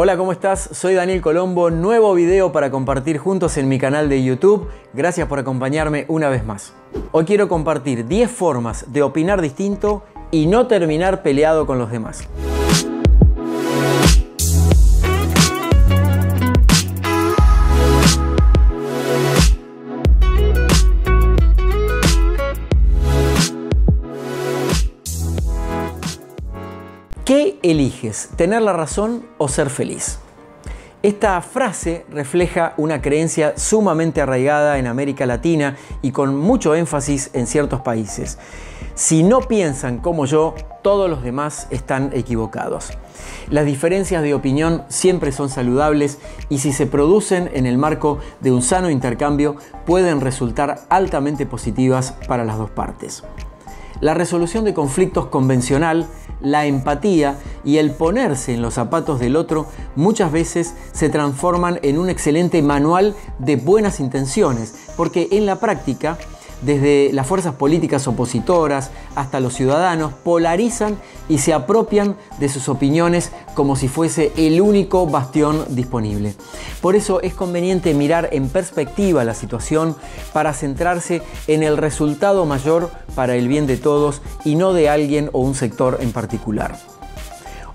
Hola, ¿cómo estás? Soy Daniel Colombo, nuevo video para compartir juntos en mi canal de YouTube. Gracias por acompañarme una vez más. Hoy quiero compartir 10 formas de opinar distinto y no terminar peleado con los demás. ¿Tener la razón o ser feliz? Esta frase refleja una creencia sumamente arraigada en América Latina y con mucho énfasis en ciertos países. Si no piensan como yo, todos los demás están equivocados. Las diferencias de opinión siempre son saludables y si se producen en el marco de un sano intercambio pueden resultar altamente positivas para las dos partes. La resolución de conflictos convencional la empatía y el ponerse en los zapatos del otro muchas veces se transforman en un excelente manual de buenas intenciones, porque en la práctica desde las fuerzas políticas opositoras hasta los ciudadanos, polarizan y se apropian de sus opiniones como si fuese el único bastión disponible. Por eso es conveniente mirar en perspectiva la situación para centrarse en el resultado mayor para el bien de todos y no de alguien o un sector en particular.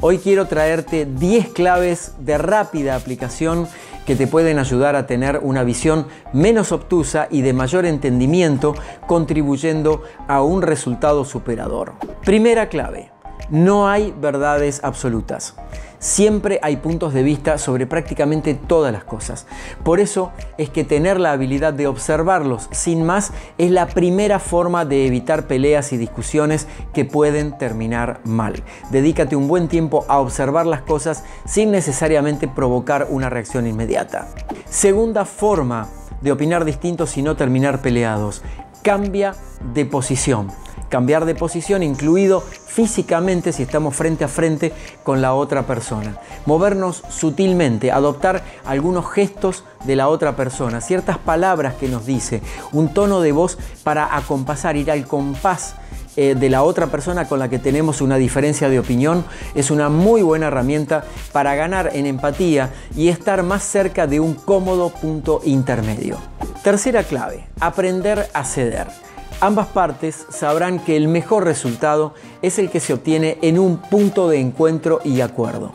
Hoy quiero traerte 10 claves de rápida aplicación que te pueden ayudar a tener una visión menos obtusa y de mayor entendimiento, contribuyendo a un resultado superador. Primera clave, no hay verdades absolutas. Siempre hay puntos de vista sobre prácticamente todas las cosas. Por eso es que tener la habilidad de observarlos sin más es la primera forma de evitar peleas y discusiones que pueden terminar mal. Dedícate un buen tiempo a observar las cosas sin necesariamente provocar una reacción inmediata. Segunda forma de opinar distintos y no terminar peleados. Cambia de posición cambiar de posición, incluido físicamente si estamos frente a frente con la otra persona. Movernos sutilmente, adoptar algunos gestos de la otra persona, ciertas palabras que nos dice, un tono de voz para acompasar, ir al compás eh, de la otra persona con la que tenemos una diferencia de opinión es una muy buena herramienta para ganar en empatía y estar más cerca de un cómodo punto intermedio. Tercera clave, aprender a ceder. Ambas partes sabrán que el mejor resultado es el que se obtiene en un punto de encuentro y acuerdo.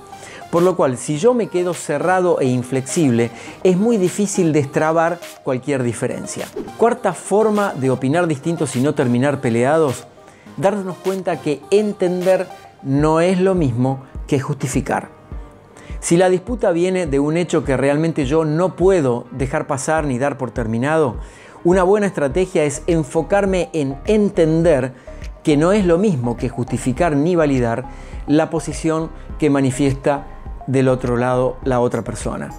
Por lo cual, si yo me quedo cerrado e inflexible, es muy difícil destrabar cualquier diferencia. Cuarta forma de opinar distintos y no terminar peleados, darnos cuenta que entender no es lo mismo que justificar. Si la disputa viene de un hecho que realmente yo no puedo dejar pasar ni dar por terminado, una buena estrategia es enfocarme en entender que no es lo mismo que justificar ni validar la posición que manifiesta del otro lado la otra persona.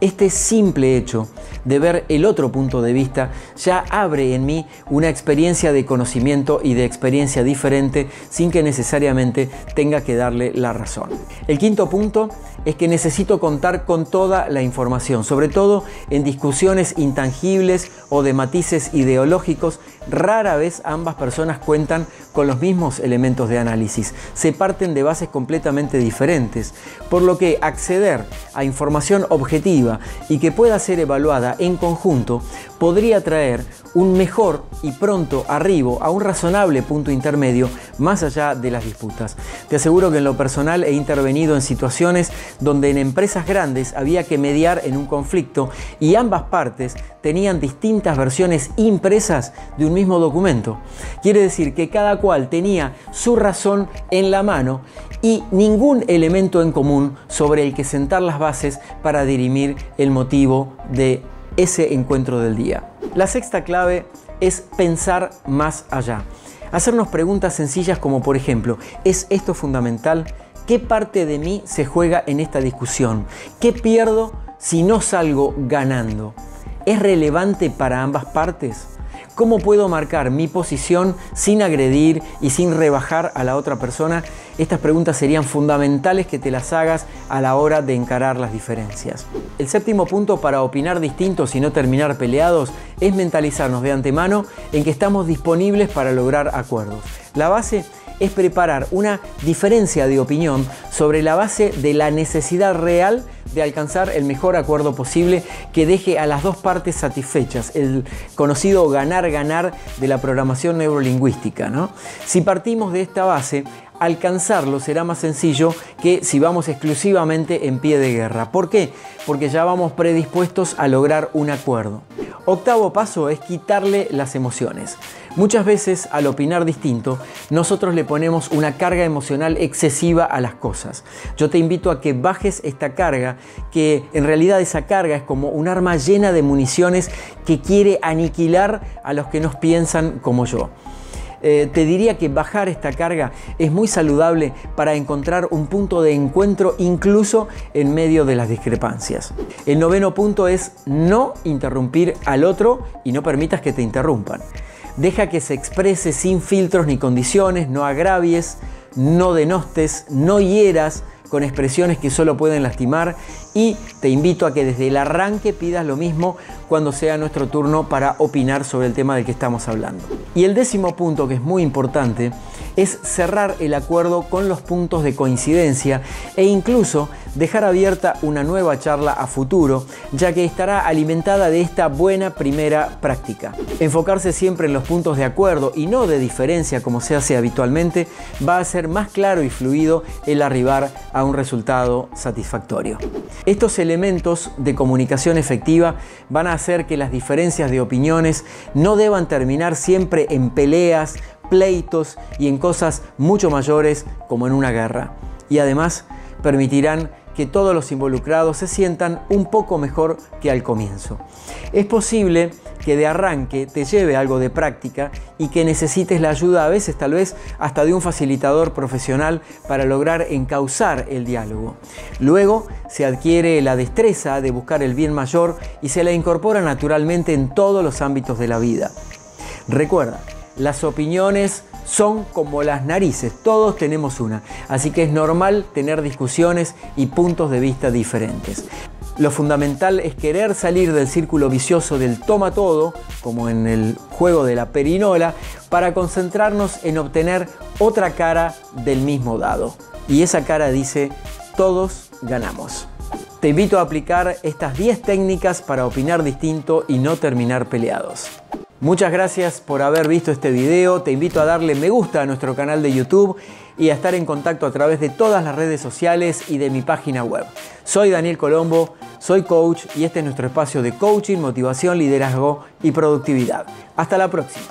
Este simple hecho de ver el otro punto de vista ya abre en mí una experiencia de conocimiento y de experiencia diferente sin que necesariamente tenga que darle la razón. El quinto punto es que necesito contar con toda la información, sobre todo en discusiones intangibles o de matices ideológicos. Rara vez ambas personas cuentan con los mismos elementos de análisis, se parten de bases completamente diferentes, por lo que acceder a información objetiva y que pueda ser evaluada en conjunto podría traer un mejor y pronto arribo a un razonable punto intermedio más allá de las disputas. Te aseguro que en lo personal he intervenido en situaciones donde en empresas grandes había que mediar en un conflicto y ambas partes tenían distintas versiones impresas de un mismo documento. Quiere decir que cada cual tenía su razón en la mano y ningún elemento en común sobre el que sentar las bases para dirimir el motivo de ese encuentro del día. La sexta clave es pensar más allá. Hacernos preguntas sencillas como por ejemplo, ¿es esto fundamental? ¿Qué parte de mí se juega en esta discusión? ¿Qué pierdo si no salgo ganando? ¿Es relevante para ambas partes? ¿Cómo puedo marcar mi posición sin agredir y sin rebajar a la otra persona? Estas preguntas serían fundamentales que te las hagas a la hora de encarar las diferencias. El séptimo punto para opinar distintos y no terminar peleados es mentalizarnos de antemano en que estamos disponibles para lograr acuerdos. La base es preparar una diferencia de opinión sobre la base de la necesidad real de alcanzar el mejor acuerdo posible que deje a las dos partes satisfechas, el conocido ganar-ganar de la programación neurolingüística. ¿no? Si partimos de esta base, alcanzarlo será más sencillo que si vamos exclusivamente en pie de guerra. ¿Por qué? Porque ya vamos predispuestos a lograr un acuerdo. Octavo paso es quitarle las emociones. Muchas veces al opinar distinto, nosotros le ponemos una carga emocional excesiva a las cosas. Yo te invito a que bajes esta carga, que en realidad esa carga es como un arma llena de municiones que quiere aniquilar a los que nos piensan como yo. Eh, te diría que bajar esta carga es muy saludable para encontrar un punto de encuentro incluso en medio de las discrepancias. El noveno punto es no interrumpir al otro y no permitas que te interrumpan. Deja que se exprese sin filtros ni condiciones, no agravies, no denostes, no hieras con expresiones que solo pueden lastimar. Y te invito a que desde el arranque pidas lo mismo cuando sea nuestro turno para opinar sobre el tema del que estamos hablando. Y el décimo punto que es muy importante es cerrar el acuerdo con los puntos de coincidencia e incluso dejar abierta una nueva charla a futuro, ya que estará alimentada de esta buena primera práctica. Enfocarse siempre en los puntos de acuerdo y no de diferencia como se hace habitualmente va a ser más claro y fluido el arribar a un resultado satisfactorio. Estos elementos de comunicación efectiva van a hacer que las diferencias de opiniones no deban terminar siempre en peleas, pleitos y en cosas mucho mayores como en una guerra. Y además permitirán que todos los involucrados se sientan un poco mejor que al comienzo. Es posible que de arranque te lleve algo de práctica y que necesites la ayuda a veces tal vez hasta de un facilitador profesional para lograr encauzar el diálogo. Luego se adquiere la destreza de buscar el bien mayor y se la incorpora naturalmente en todos los ámbitos de la vida. Recuerda, las opiniones son como las narices, todos tenemos una, así que es normal tener discusiones y puntos de vista diferentes. Lo fundamental es querer salir del círculo vicioso del toma todo, como en el juego de la perinola, para concentrarnos en obtener otra cara del mismo dado. Y esa cara dice, todos ganamos. Te invito a aplicar estas 10 técnicas para opinar distinto y no terminar peleados. Muchas gracias por haber visto este video. Te invito a darle me gusta a nuestro canal de YouTube y a estar en contacto a través de todas las redes sociales y de mi página web. Soy Daniel Colombo, soy coach y este es nuestro espacio de coaching, motivación, liderazgo y productividad. Hasta la próxima.